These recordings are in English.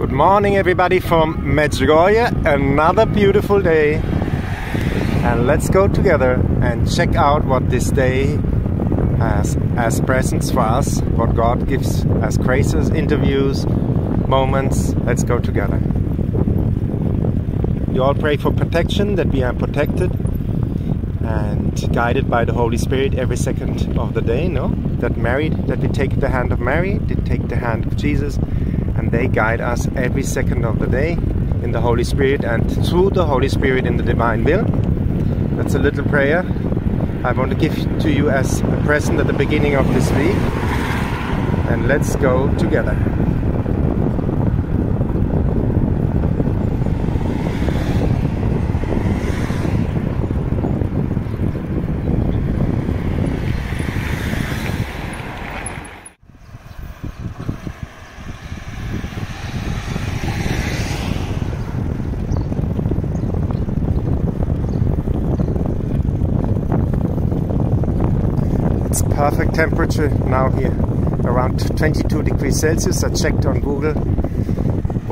Good morning everybody from Medjugorje, another beautiful day. And let's go together and check out what this day has as presents for us, what God gives as graces, interviews, moments. Let's go together. You all pray for protection, that we are protected and guided by the Holy Spirit every second of the day, no? That married, that we take the hand of Mary, we take the hand of Jesus, and they guide us every second of the day in the Holy Spirit and through the Holy Spirit in the divine will. That's a little prayer I want to give to you as a present at the beginning of this week. And let's go together. Perfect temperature now here, around 22 degrees Celsius. I checked on Google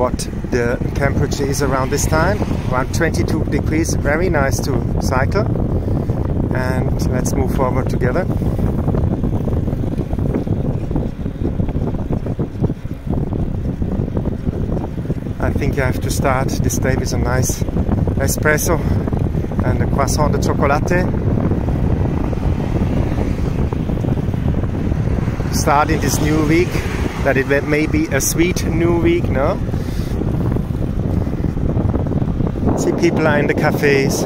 what the temperature is around this time. Around 22 degrees, very nice to cycle. And let's move forward together. I think I have to start this day with a nice espresso and a croissant de chocolate starting this new week that it may be a sweet new week no? See people are in the cafes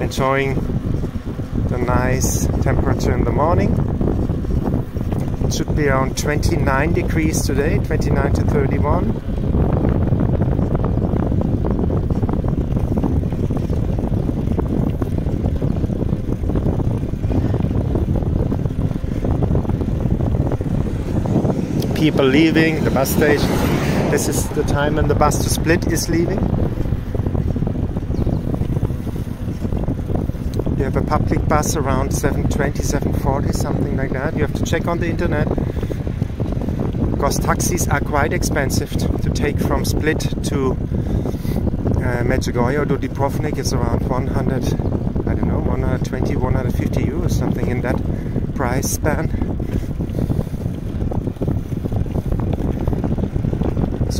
enjoying the nice temperature in the morning. It should be around 29 degrees today 29 to 31 people leaving the bus station. This is the time when the bus to Split is leaving. You have a public bus around 7.20, 7.40, something like that. You have to check on the internet because taxis are quite expensive to, to take from Split to uh, Medjugorje or Dubrovnik. It's around 100, I don't know, 120, 150 euros, something in that price span.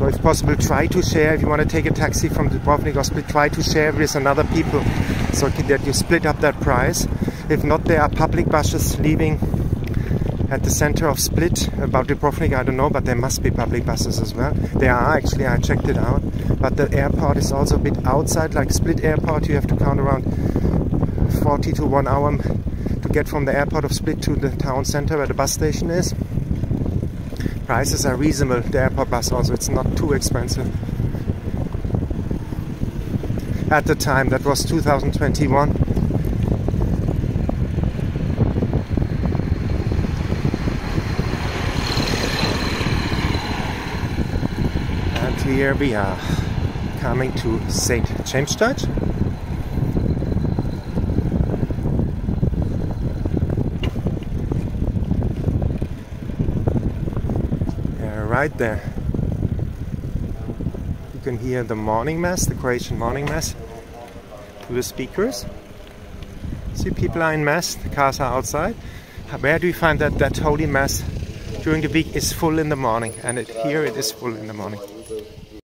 So if possible, try to share. If you want to take a taxi from Dubrovnik Split, try to share with another people so that you split up that price. If not, there are public buses leaving at the center of Split. About Dubrovnik, I don't know, but there must be public buses as well. There are actually, I checked it out. But the airport is also a bit outside, like Split Airport. You have to count around 40 to one hour to get from the airport of Split to the town center where the bus station is prices are reasonable. The airport bus also, it's not too expensive. At the time, that was 2021. And here we are, coming to St. James Church. Right there. You can hear the morning mass, the Croatian morning mass, to the speakers. See, people are in mass, the cars are outside. Where do you find that that holy mass during the week is full in the morning? And it, here it is full in the morning.